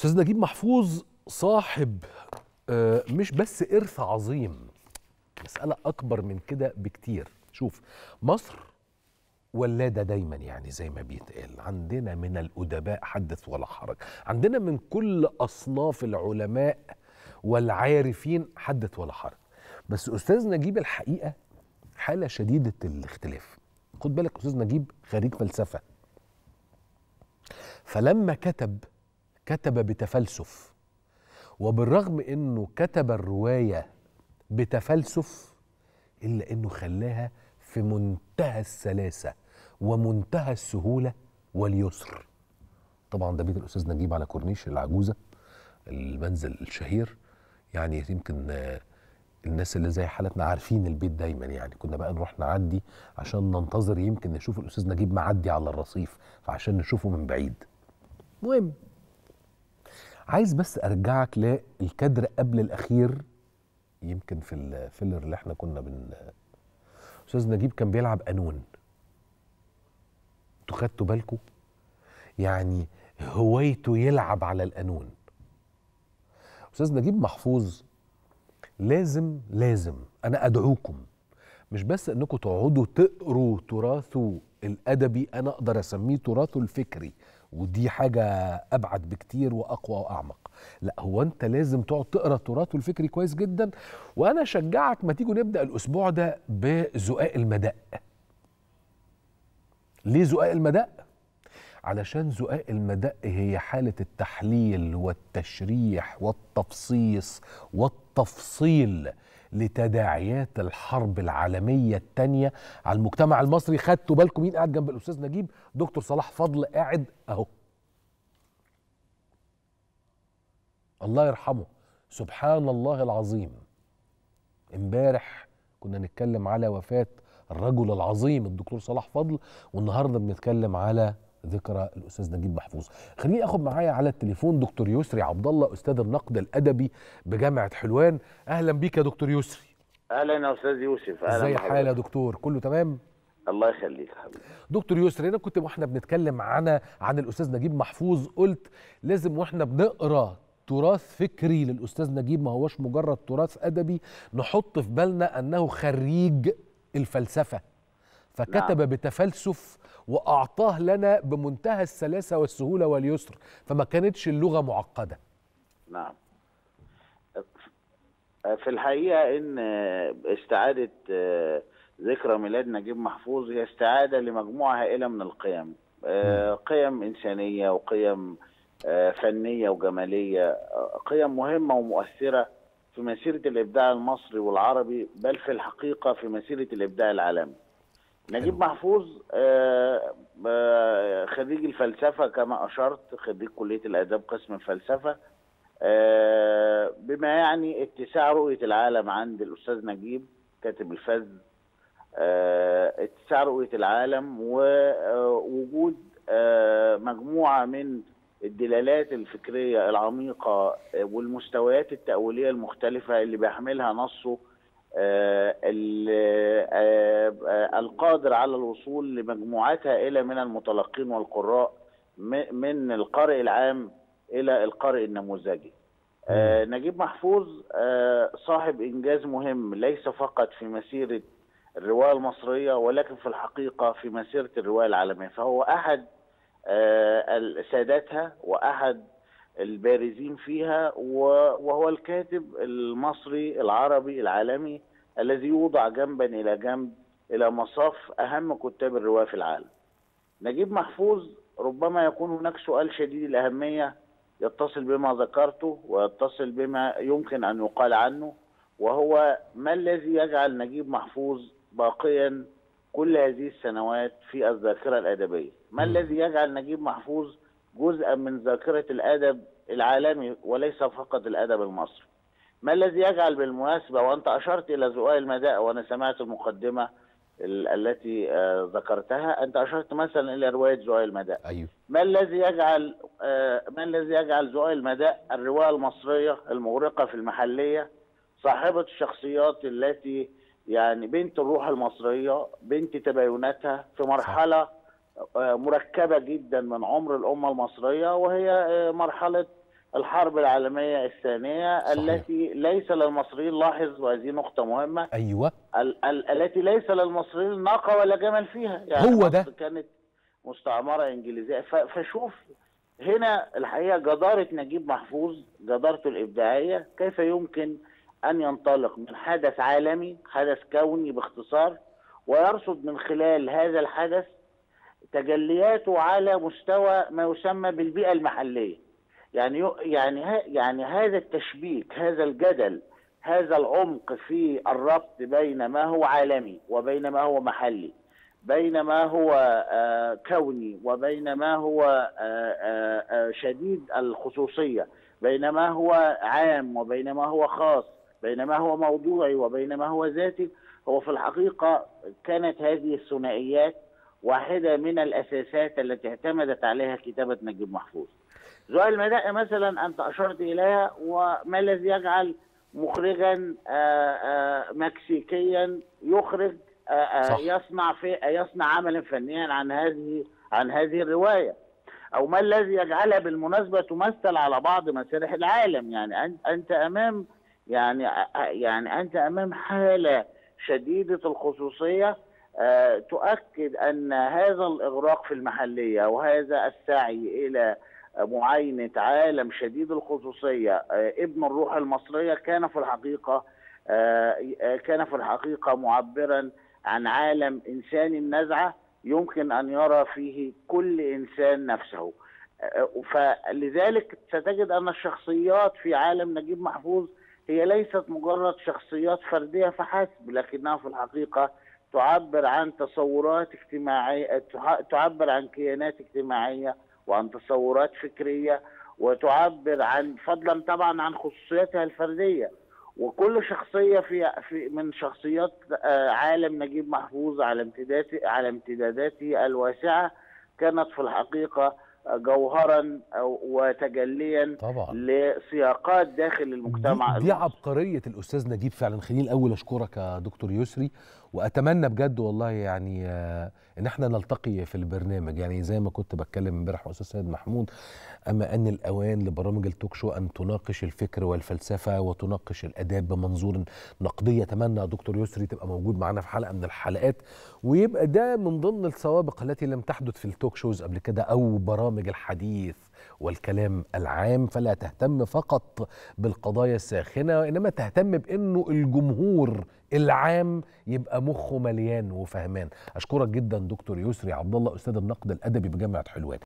أستاذ نجيب محفوظ صاحب آه، مش بس إرث عظيم مسألة أكبر من كده بكتير. شوف مصر ولادة دايما يعني زي ما بيتقال. عندنا من الأدباء حدث ولا حرج. عندنا من كل أصناف العلماء والعارفين حدث ولا حرج. بس أستاذ نجيب الحقيقة حالة شديدة الاختلاف. خد بالك أستاذ نجيب خريج فلسفة. فلما كتب كتب بتفلسف وبالرغم إنه كتب الرواية بتفلسف إلا إنه خلاها في منتهى السلاسة ومنتهى السهولة واليسر. طبعا ده بيت الأستاذ نجيب على كورنيش العجوزة المنزل الشهير. يعني يمكن آه، الناس اللي زي حالتنا عارفين البيت دايما يعني. كنا بقى نروح نعدي عشان ننتظر يمكن نشوف الأستاذ نجيب معدي على الرصيف فعشان نشوفه من بعيد. مهم. عايز بس أرجعك للكادر قبل الأخير يمكن في الفيلر اللي إحنا كنا بن أستاذ نجيب كان بيلعب قانون أنتوا خدتوا بالكم يعني هوايته يلعب على القانون أستاذ نجيب محفوظ لازم لازم أنا أدعوكم مش بس انكم تقعدوا تقروا تراثه الأدبي أنا أقدر أسميه تراثه الفكري. ودي حاجة أبعد بكتير وأقوى وأعمق. لا هو أنت لازم تقعد تقرأ تراثه الفكري كويس جدا. وأنا أشجعك ما تيجوا نبدأ الأسبوع ده بزقاق المدق ليه زقاق المدق علشان زقاق المدق هي حالة التحليل والتشريح والتفصيص والتفصيل لتداعيات الحرب العالمية الثانية على المجتمع المصري. خدتوا بالكم مين قاعد جنب الأستاذ نجيب؟ دكتور صلاح فضل قاعد أهو. الله يرحمه. سبحان الله العظيم. امبارح كنا نتكلم على وفاة الرجل العظيم الدكتور صلاح فضل والنهاردة بنتكلم على ذكرى الأستاذ نجيب محفوظ. خليني آخد معايا على التليفون دكتور يسري عبد الله أستاذ النقد الأدبي بجامعة حلوان. أهلا بيك يا دكتور يسري. أهلا يا أستاذ يوسف أهلا بحضرتك. الحال يا دكتور؟ كله تمام؟ الله يخليك حبيبي. دكتور يسري أنا كنت وإحنا بنتكلم عن عن الأستاذ نجيب محفوظ قلت لازم وإحنا بنقرأ تراث فكري للأستاذ نجيب ما هوش مجرد تراث أدبي نحط في بالنا أنه خريج الفلسفة. فكتب نعم. بتفلسف وأعطاه لنا بمنتهى السلاسة والسهولة واليسر فما كانتش اللغة معقدة. نعم. في الحقيقة إن استعادة ذكرى ميلاد نجيب محفوظ هي استعادة لمجموعة هائلة من القيم. قيم إنسانية وقيم فنية وجمالية قيم مهمة ومؤثرة في مسيرة الإبداع المصري والعربي بل في الحقيقة في مسيرة الإبداع العالمي. نجيب محفوظ آه، آه، خريج الفلسفة كما أشرت خريج كلية الآداب قسم الفلسفة. آه، بما يعني اتساع رؤية العالم عند الأستاذ نجيب كاتب الفذ اتساع رؤية العالم ووجود مجموعة من الدلالات الفكرية العميقة والمستويات التأويلية المختلفة اللي بيحملها نصه القادر على الوصول لمجموعات هائلة من المتلقين والقراء من القارئ العام إلى القارئ النموذجي. آه، نجيب محفوظ آه، صاحب إنجاز مهم ليس فقط في مسيرة الرواية المصرية ولكن في الحقيقة في مسيرة الرواية العالمية. فهو أحد آه، ساداتها وأحد البارزين فيها وهو الكاتب المصري العربي العالمي الذي يوضع جنبا إلى جنب إلى مصاف أهم كتاب الرواية في العالم نجيب محفوظ ربما يكون هناك سؤال شديد الأهمية يتصل بما ذكرته ويتصل بما يمكن أن يقال عنه وهو ما الذي يجعل نجيب محفوظ باقيا كل هذه السنوات في الذاكرة الأدبية ما. الذي يجعل نجيب محفوظ جزءا من ذاكرة الأدب العالمي وليس فقط الأدب المصري. ما الذي يجعل بالمناسبة وأنت أشرت إلى زقاق المداء وأنا سمعت المقدمة ال- التي آه، ذكرتها أنت أشرت مثلا إلى رواية زقاق المداء. أيوه. ما الذي يجعل آه، ما الذي يجعل زقاق المداء الرواية المصرية المغرقة في المحلية صاحبة الشخصيات التي يعني بنت الروح المصرية بنت تبايناتها في مرحلة آه، مركبة جدا من عمر الأمة المصرية وهي آه، مرحلة الحرب العالمية الثانية صحيح. التي ليس للمصريين لاحظ وهذه نقطة مهمة أيوه ال- ال- التي ليس للمصريين ناقة ولا جمل فيها يعني هو ده. كانت مستعمرة إنجليزية ف- فشوف هنا الحقيقة جدارة نجيب محفوظ جدارته الإبداعية كيف يمكن أن ينطلق من حدث عالمي حدث كوني باختصار ويرصد من خلال هذا الحدث تجلياته على مستوى ما يسمى بالبيئة المحلية. يعني يعني يعني هذا التشبيك هذا الجدل هذا العمق في الربط بين ما هو عالمي وبين ما هو محلي بين ما هو آه، كوني وبين ما هو آه، آه، شديد الخصوصية بين ما هو عام وبين ما هو خاص بين ما هو موضوعي وبين ما هو ذاتي. هو في الحقيقة كانت هذه الثنائيات واحدة من الأساسات التي اعتمدت عليها كتابة نجيب محفوظ. زهير المدائي مثلا أنت أشرت إليها وما الذي يجعل مخرجا آه، آه، مكسيكيا يخرج آه، صح. يصنع في يصنع عملا فنيا عن هذه عن هذه الرواية؟ أو ما الذي يجعلها بالمناسبة تمثل على بعض مسارح العالم؟ يعني أنت أمام يعني يعني أنت أمام حالة شديدة الخصوصية تؤكد أن هذا الإغراق في المحلية وهذا السعي إلى معاينة عالم شديد الخصوصية آه، ابن الروح المصرية كان في الحقيقة آه، آه، كان في الحقيقة معبرا عن عالم انساني النزعة يمكن أن يرى فيه كل إنسان نفسه. آه، فلذلك ستجد أن الشخصيات في عالم نجيب محفوظ هي ليست مجرد شخصيات فردية فحسب لكنها في الحقيقة تعبر عن تصورات اجتماعية تع- تعبر عن كيانات اجتماعية وعن تصورات فكرية وتعبر عن فضلا طبعا عن خصوصياتها الفردية. وكل شخصية في في من شخصيات آه، عالم نجيب محفوظ على امتداد على امتداداته الواسعة كانت في الحقيقة جوهرا أو- وتجليا طبعا. لسياقات داخل المجتمع. دي, دي. عبقرية الأستاذ نجيب فعلا. خليني الأول أشكرك يا دكتور يسري. وأتمنى بجد والله يعني آه، إن إحنا نلتقي في البرنامج. يعني زي ما كنت بتكلم امبارح مع أستاذ سيد محمود أما أن الأوان لبرامج التوك شو أن تناقش الفكر والفلسفة وتناقش الآداب بمنظور نقدي أتمنى دكتور يسري تبقى موجود معانا في حلقة من الحلقات. ويبقى ده من ضمن السوابق التي لم تحدث في ال talk shows قبل كده أو برامج الحديث والكلام العام. فلا تهتم فقط بالقضايا الساخنة وإنما تهتم بأنه الجمهور العام مخه مليان وفهمان. أشكرك جدا دكتور يسري عبد الله أستاذ النقد الأدبي بجامعة حلوان.